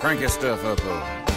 Crank your stuff up.